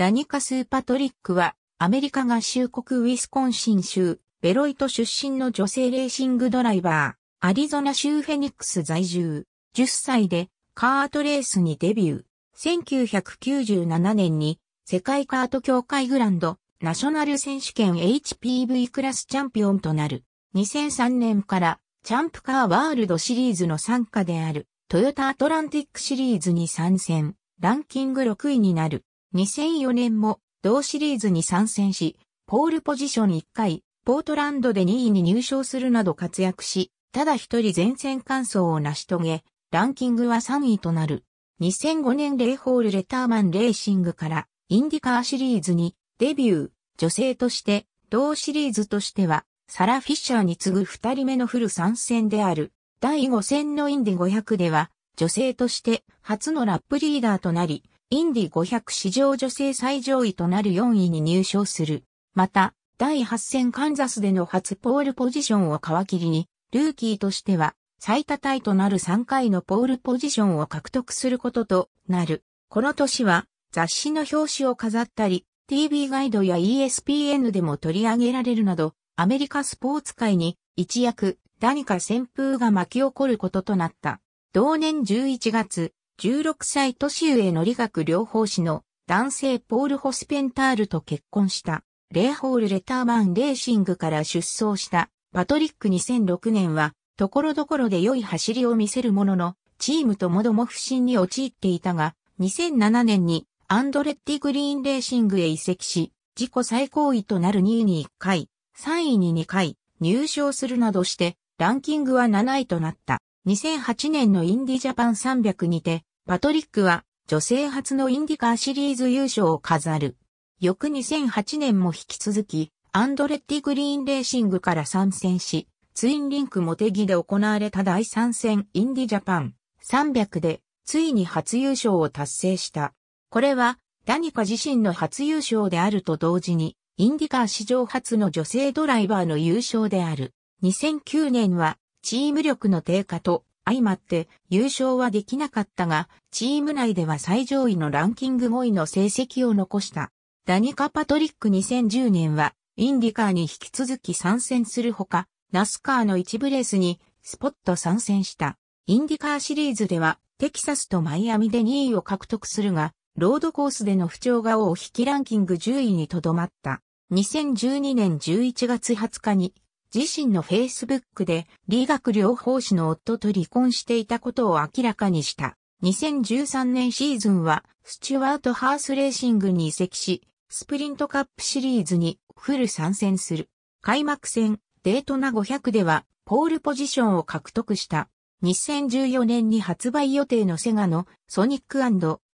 ダニカ・スパトリックは、アメリカ合衆国ウィスコンシン州、ベロイト出身の女性レーシングドライバー、アリゾナ州フェニックス在住、10歳でカートレースにデビュー。1997年に世界カート協会グランドナショナル選手権 HPV クラスチャンピオンとなる。2003年からチャンプカーワールドシリーズの参加であるトヨタアトランティックシリーズに参戦。ランキング6位になる。2004年も同シリーズに参戦し、ポールポジション1回、ポートランドで2位に入賞するなど活躍し、ただ一人前線完走を成し遂げ、ランキングは3位となる。2005年レイホールレターマンレーシングからインディカーシリーズにデビュー、女性として同シリーズとしてはサラ・フィッシャーに次ぐ二人目のフル参戦である。第5戦のインディ500では女性として初のラップリーダーとなり、インディ500史上女性最上位となる4位に入賞する。また、第8戦カンザスでの初ポールポジションを皮切りに、ルーキーとしては最多タイとなる3回のポールポジションを獲得することとなる。この年は雑誌の表紙を飾ったり、TV ガイドや ESPN でも取り上げられるなど、アメリカスポーツ界に一躍何か旋風が巻き起こることとなった。同年11月、16歳年上の理学療法士の男性ポール・ホスペンタールと結婚した。レーホール・レターマン・レーシングから出走したパトリック2006年は、ところどころで良い走りを見せるものの、チームともども不振に陥っていたが、2007年にアンドレッティ・グリーンレーシングへ移籍し、自己最高位となる2位に1回、3位に2回、入賞するなどして、ランキングは7位となった。2008年のインディジャパン300にて、パトリックは女性初のインディカーシリーズ優勝を飾る。翌2008年も引き続き、アンドレッティグリーンレーシングから参戦し、ツインリンクモテギで行われた第3戦インディジャパン300でついに初優勝を達成した。これはダニカ自身の初優勝であると同時にインディカー史上初の女性ドライバーの優勝である。2009年はチーム力の低下と相まって優勝はできなかったが、チーム内では最上位のランキング5位の成績を残した。ダニカ・パトリック2010年はインディカーに引き続き参戦するほか、ナスカーの一部レースにスポット参戦した。インディカーシリーズではテキサスとマイアミで2位を獲得するが、ロードコースでの不調が尾を引きランキング10位にとどまった。2012年11月20日に自身のフェイスブックで理学療法士の夫と離婚していたことを明らかにした。2013年シーズンはスチュワート・ハースレーシングに移籍し、スプリントカップシリーズにフル参戦する。開幕戦、デイトナ500では、ポールポジションを獲得した。2014年に発売予定のセガのソニック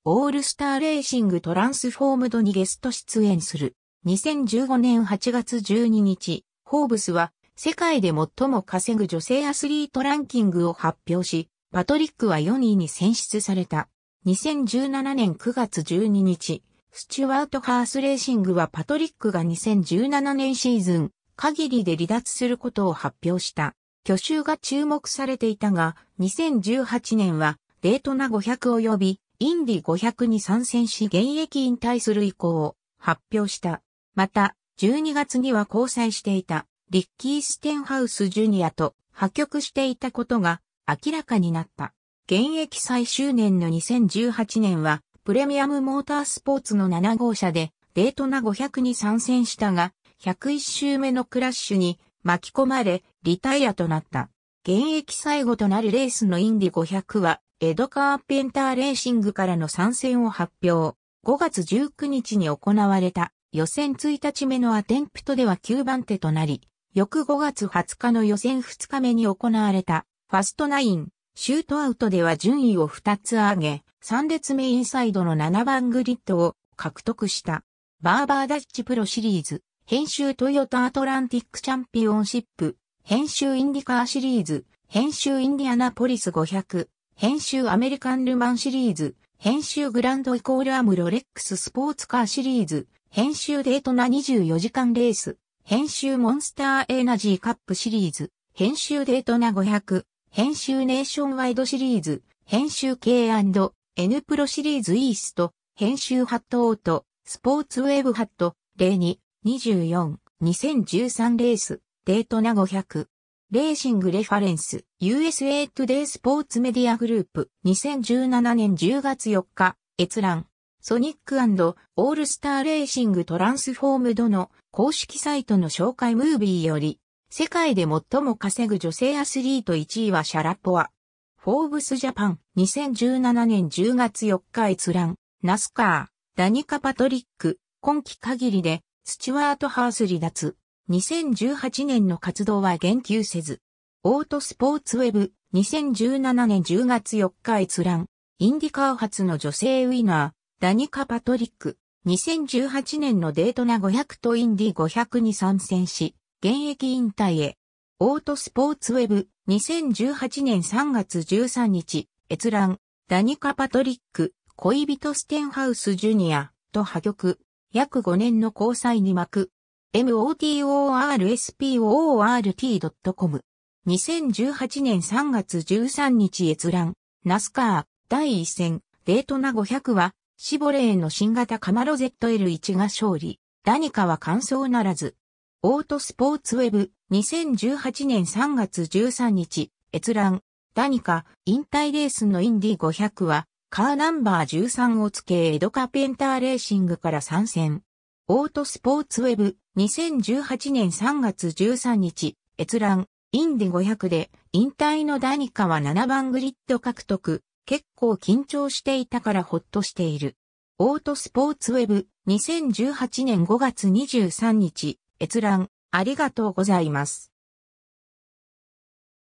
オールスターレーシングトランスフォームドにゲスト出演する。2015年8月12日、ホーブスは世界で最も稼ぐ女性アスリートランキングを発表し、パトリックは4位に選出された。2017年9月12日、スチュワート・ハースレーシングはパトリックが2017年シーズン限りで離脱することを発表した。去就が注目されていたが、2018年はデートナ500及びインディ500に参戦し現役引退する意向を発表した。また、12月には交際していたリッキー・ステンハウス・ジュニアと破局していたことが明らかになった。現役最終年の2018年はプレミアムモータースポーツの7号車でデートナ500に参戦したが、101周目のクラッシュに巻き込まれ、リタイアとなった。現役最後となるレースのインディ500は、エドカーペンターレーシングからの参戦を発表。5月19日に行われた予選1日目のアテンプトでは9番手となり、翌5月20日の予選2日目に行われたファストナインシュートアウトでは順位を2つ上げ、3列目インサイドの7番グリッドを獲得した。バーバードッジプロシリーズ、編集トヨタアトランティックチャンピオンシップ、編集インディカーシリーズ、編集インディアナポリス500、編集アメリカンルマンシリーズ、編集グランドイコールアムロレックススポーツカーシリーズ、編集デートナ24時間レース、編集モンスターエナジーカップシリーズ、編集デートナ500、編集ネーションワイドシリーズ、編集 K&N プロシリーズイースト、編集ハットオート、スポーツウェーブハット、02、24、2013レース、デートナ500。レーシングレファレンス、USA Today スポーツメディアグループ、2017年10月4日、閲覧。ソニックオールスターレーシングトランスフォームドの公式サイトの紹介ムービーより、世界で最も稼ぐ女性アスリート1位はシャラポワ。フォーブスジャパン2017年10月4日閲覧。ナスカー、ダニカ・パトリック、今季限りで、スチュワート・ハース離脱。2018年の活動は言及せず。オートスポーツウェブ2017年10月4日閲覧。インディカー初の女性ウィナー。ダニカ・パトリック、2018年のデートナ500とインディ500に参戦し、現役引退へ。オートスポーツウェブ、2018年3月13日、閲覧、ダニカ・パトリック、恋人ステンハウスジュニア、と破局、約5年の交際に巻く、motorsport.com。2018年3月13日閲覧、ナスカー、第1戦、デートナ500は、シボレーの新型カマロ ZL1 が勝利。ダニカは完走ならず。オートスポーツウェブ2018年3月13日閲覧。ダニカ引退レースのインディ500はカーナンバー13を付けエドカペンターレーシングから参戦。オートスポーツウェブ2018年3月13日閲覧。インディ500で引退のダニカは7番グリッド獲得。結構緊張していたからほっとしている。オートスポーツウェブ2018年5月23日閲覧ありがとうございます。